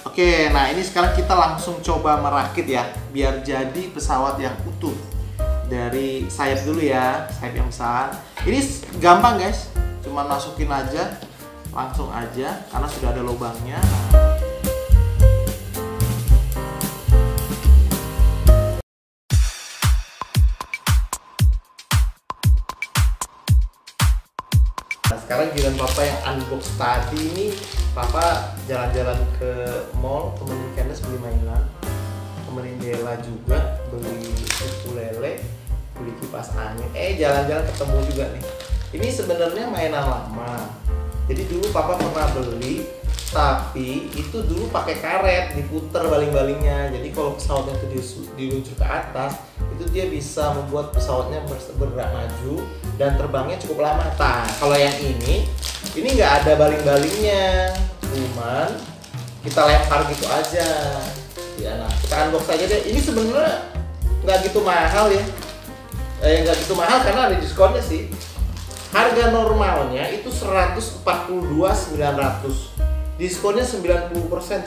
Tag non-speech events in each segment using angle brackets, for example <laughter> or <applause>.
Oke, nah ini sekarang kita langsung coba merakit ya, biar jadi pesawat yang utuh. Dari sayap dulu ya, sayap yang besar. Ini gampang guys, cuma masukin aja, langsung aja, karena sudah ada lubangnya. Nah, sekarang giliran papa yang unbox tadi ini papa jalan-jalan ke mall temenin Candace beli mainan temenin Della juga beli ukulele beli kipas angin. Eh jalan-jalan ketemu juga nih. Ini sebenarnya mainan lama jadi dulu papa pernah beli tapi itu dulu pakai karet diputer baling-balingnya. Jadi kalau pesawatnya itu diluncur ke atas itu dia bisa membuat pesawatnya ber- bergerak maju dan terbangnya cukup lama. Nah kalau yang ini ini nggak ada baling-balingnya. Cuman kita lempar gitu aja. Ya nah kita unbox aja deh. Ini sebenarnya nggak gitu mahal ya. Eh nggak gitu mahal karena ada diskonnya sih harga normalnya itu 142.900 diskonnya 90%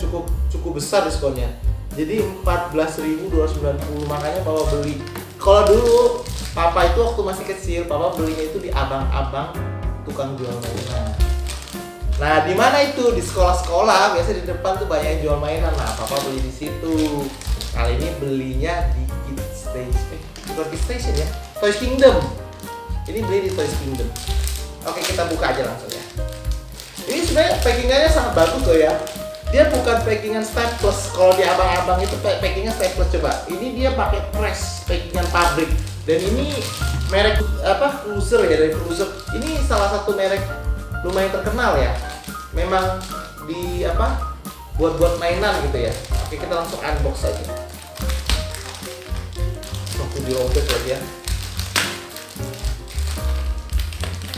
cukup cukup besar diskonnya. Jadi 14.290 makanya bawa beli. Kalau dulu papa itu waktu masih kecil papa belinya itu di abang-abang tukang jual mainan. Nah di mana itu? Di sekolah-sekolah biasa di depan tuh banyak yang jual mainan. Nah papa beli di situ. Kali ini belinya di Kids Station. Eh, bukan Kids Station ya Toys Kingdom ini beli di Toys Kingdom. Oke kita buka aja langsung ya. Ini sebenarnya packingannya sangat bagus loh ya. Dia bukan packingan staples. Kalau di abang-abang itu pa- packingan staples coba. Ini dia pakai press packingan pabrik. Dan ini merek apa cruiser ya dari cruiser. Ini salah satu merek lumayan terkenal ya. Memang di apa buat-buat mainan gitu ya. Oke kita langsung unbox aja. Waktu dirobek lagi ya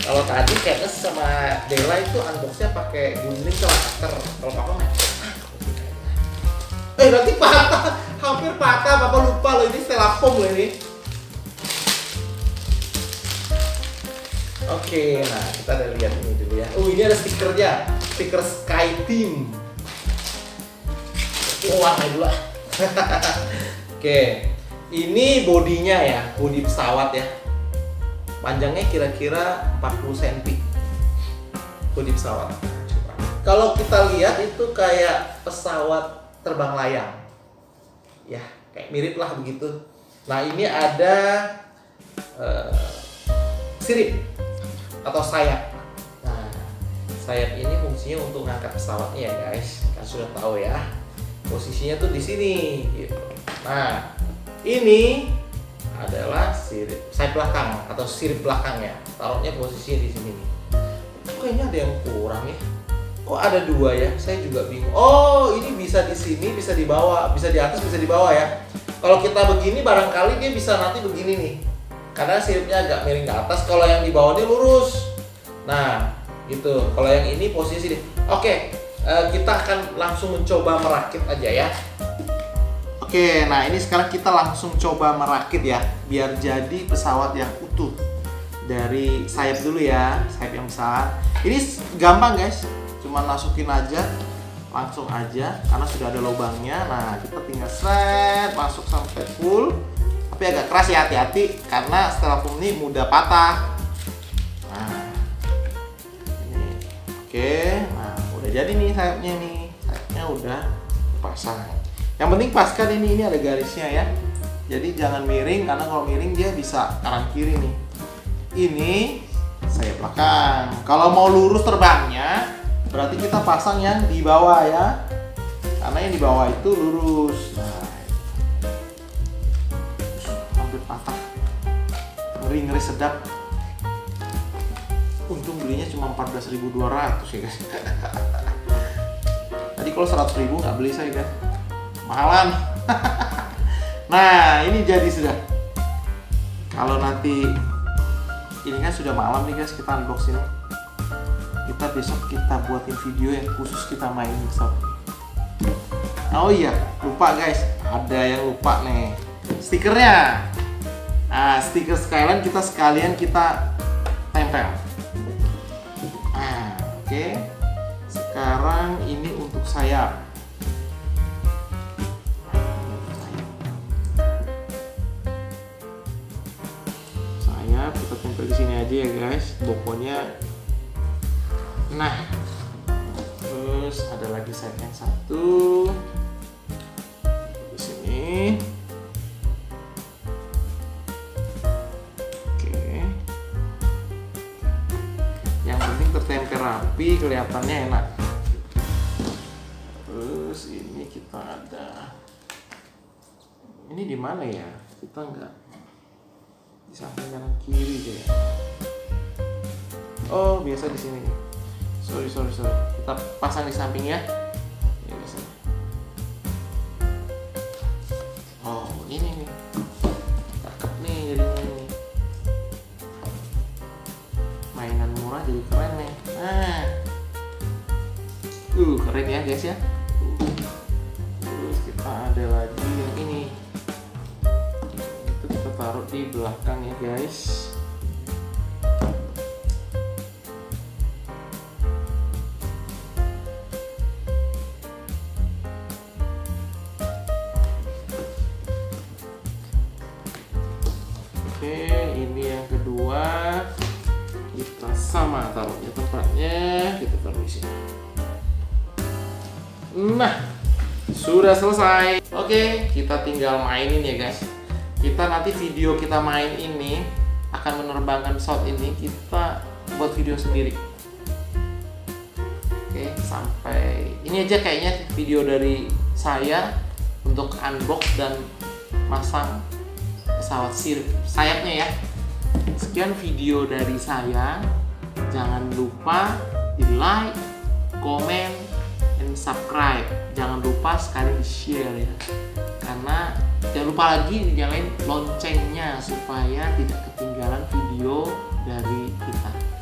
kalau tadi kayaknya sama Dela itu unboxnya pakai gunting sama cutter kalau papa nggak? Eh berarti patah hampir patah papa lupa loh ini styrofoam loh ini. Oke nah kita ada lihat ini dulu ya. Oh ini ada stikernya. Stiker Sky Team. Oh warna dulu <laughs> ah oke ini bodinya ya bodi pesawat ya panjangnya kira-kira 40 cm bodi pesawat. Coba. kalau kita lihat itu kayak pesawat terbang layang. Ya kayak mirip lah begitu. Nah ini ada eh, sirip atau sayap. Nah sayap ini fungsinya untuk mengangkat pesawatnya ya guys. Kan sudah tahu ya. Posisinya tuh di sini gitu. Nah ini adalah sirip sayap belakang atau sirip belakangnya. Taruhnya posisinya di sini. Nih Kok kayaknya ada yang kurang ya? Kok ada dua ya? Saya juga bingung. Oh ini bisa di sini bisa di bawah bisa di atas bisa di bawah ya. Kalau kita begini barangkali dia bisa nanti begini nih. Karena siripnya agak miring ke atas. Kalau yang di bawah ini lurus. Nah gitu. Kalau yang ini posisi di oke eh, kita akan langsung mencoba merakit aja ya Oke, nah ini sekarang kita langsung coba merakit ya, biar jadi pesawat yang utuh. Dari sayap dulu ya, sayap yang besar. Ini gampang guys, cuma masukin aja, langsung aja, karena sudah ada lubangnya. Nah, kita tinggal set, masuk sampai full. Tapi agak keras ya, hati-hati, karena styrofoam ini mudah patah. Nah, oke, nah udah jadi nih sayapnya nih, sayapnya udah pasang. Yang penting paskan ini ini ada garisnya ya. Jadi jangan miring karena kalau miring dia bisa kanan kiri nih. Ini sayap belakang. Kalau mau lurus terbangnya berarti kita pasang yang di bawah ya. Karena yang di bawah itu lurus. Nah, hampir patah. Ngeri ngeri sedap. Untung belinya cuma 14.200 ya guys. <laughs> Tadi kalau 100.000 nggak beli saya guys mahalan. <laughs> Nah ini jadi sudah. Kalau nanti ini kan sudah malam nih guys kita unboxing kita besok kita buatin video yang khusus kita mainin pesawat oh iya lupa guys ada yang lupa nih. Stikernya. Nah stiker Skyline kita sekalian kita tempel. Nah oke. Sekarang ini untuk sayap taruh di sini aja ya guys. Pokoknya nah terus ada lagi set satu. Di sini. Oke. Yang penting tertempel rapi kelihatannya enak. Terus ini kita ada ini di mana ya? Kita nggak samping kanan kiri deh oh biasa di sini. Sorry sorry sorry. Kita pasang di samping ya. Ya bisa oh ini nih. Cakep nih jadinya nih mainan murah jadi keren nih. Nah uh keren ya guys ya. Terus kita ada lagi taruh di belakang ya guys Oke, ini yang kedua kita sama taruhnya tempatnya kita taruh di sini. Nah, sudah selesai. Oke, kita tinggal mainin ya guys. Kita nanti video kita main ini akan menerbangkan shot ini kita buat video sendiri. Oke, sampai ini aja kayaknya video dari saya untuk unbox dan masang pesawat sirip sayapnya ya. Sekian video dari saya. Jangan lupa di like, komen, dan subscribe. Jangan lupa sekali di share ya. Karena jangan lupa lagi nyalain loncengnya supaya tidak ketinggalan video dari kita.